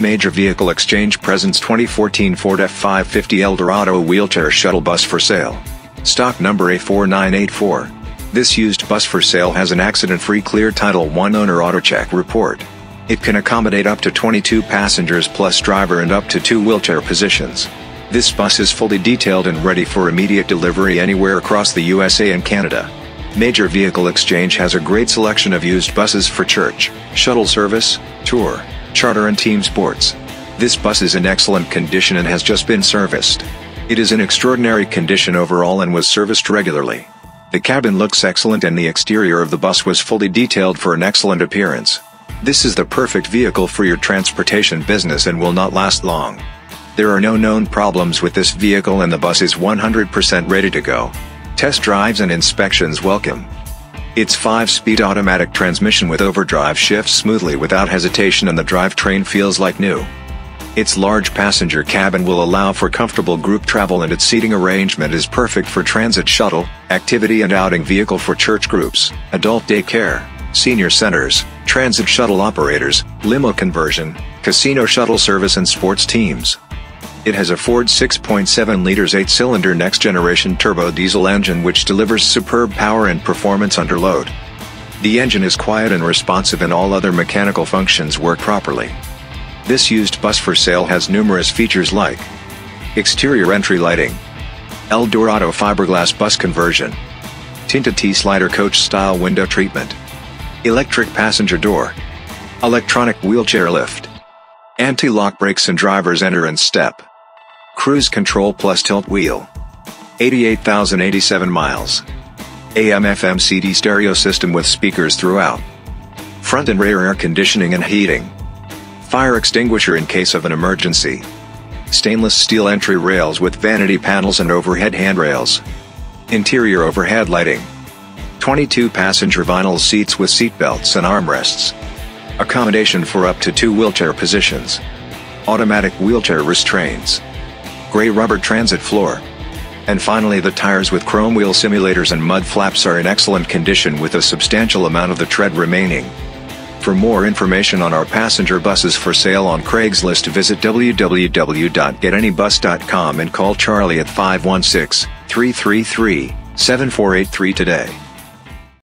Major Vehicle Exchange presents 2014 Ford F550 Eldorado wheelchair shuttle bus for sale. Stock number A4984. This used bus for sale has an accident-free clear Title I owner AutoCheck report. It can accommodate up to 22 passengers plus driver and up to two wheelchair positions. This bus is fully detailed and ready for immediate delivery anywhere across the USA and Canada. Major Vehicle Exchange has a great selection of used buses for church, shuttle service, tour, charter and team sports. This bus is in excellent condition and has just been serviced. It is in extraordinary condition overall and was serviced regularly. The cabin looks excellent and the exterior of the bus was fully detailed for an excellent appearance. This is the perfect vehicle for your transportation business and will not last long. There are no known problems with this vehicle and the bus is 100% ready to go. Test drives and inspections welcome. Its 5-speed automatic transmission with overdrive shifts smoothly without hesitation and the drivetrain feels like new. Its large passenger cabin will allow for comfortable group travel and its seating arrangement is perfect for transit shuttle, activity and outing vehicle for church groups, adult daycare, senior centers, transit shuttle operators, limo conversion, casino shuttle service and sports teams. It has a Ford 6.7 liters 8-cylinder next-generation turbo diesel engine which delivers superb power and performance under load. The engine is quiet and responsive and all other mechanical functions work properly. This used bus for sale has numerous features like exterior entry lighting, Eldorado fiberglass bus conversion, tinted T-slider coach style window treatment, electric passenger door, electronic wheelchair lift, anti-lock brakes and driver's enter and step. Cruise Control Plus Tilt Wheel. 88,087 miles. AM FM CD stereo system with speakers throughout. Front and rear air conditioning and heating. Fire extinguisher in case of an emergency. Stainless steel entry rails with vanity panels and overhead handrails. Interior overhead lighting. 22 passenger vinyl seats with seat belts and armrests. Accommodation for up to two wheelchair positions. Automatic wheelchair restraints gray rubber transit floor. And finally the tires with chrome wheel simulators and mud flaps are in excellent condition with a substantial amount of the tread remaining. For more information on our passenger buses for sale on Craigslist visit www.getanybus.com and call Charlie at 516-333-7483 today.